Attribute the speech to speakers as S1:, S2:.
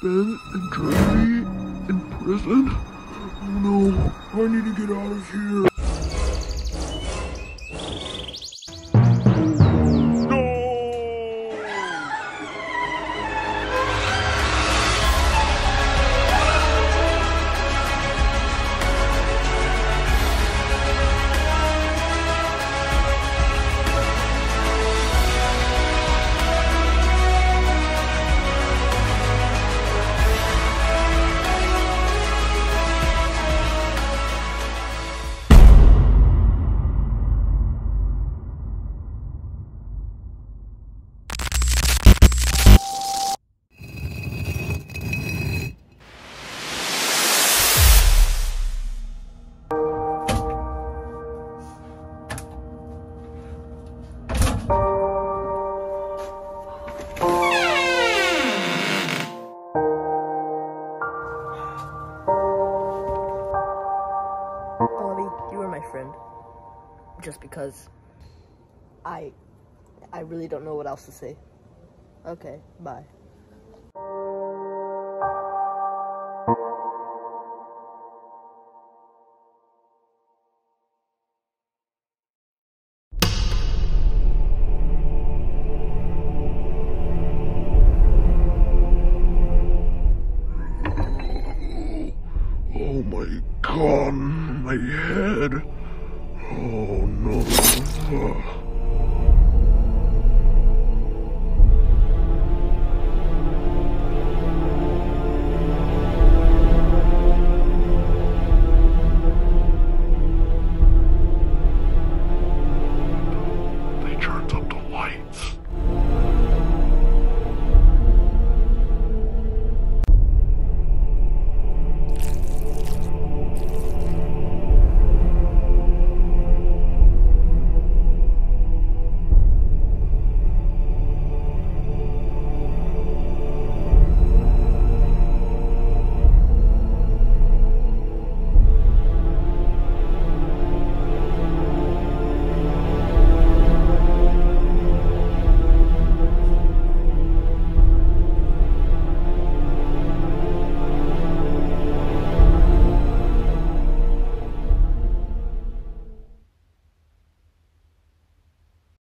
S1: Ben and Jeremy in prison? Oh no, I need to get out of here.
S2: Ollie, you were my friend. Just because I I really don't know what else to say. Okay, bye.
S1: Oh my god, my head. Oh no.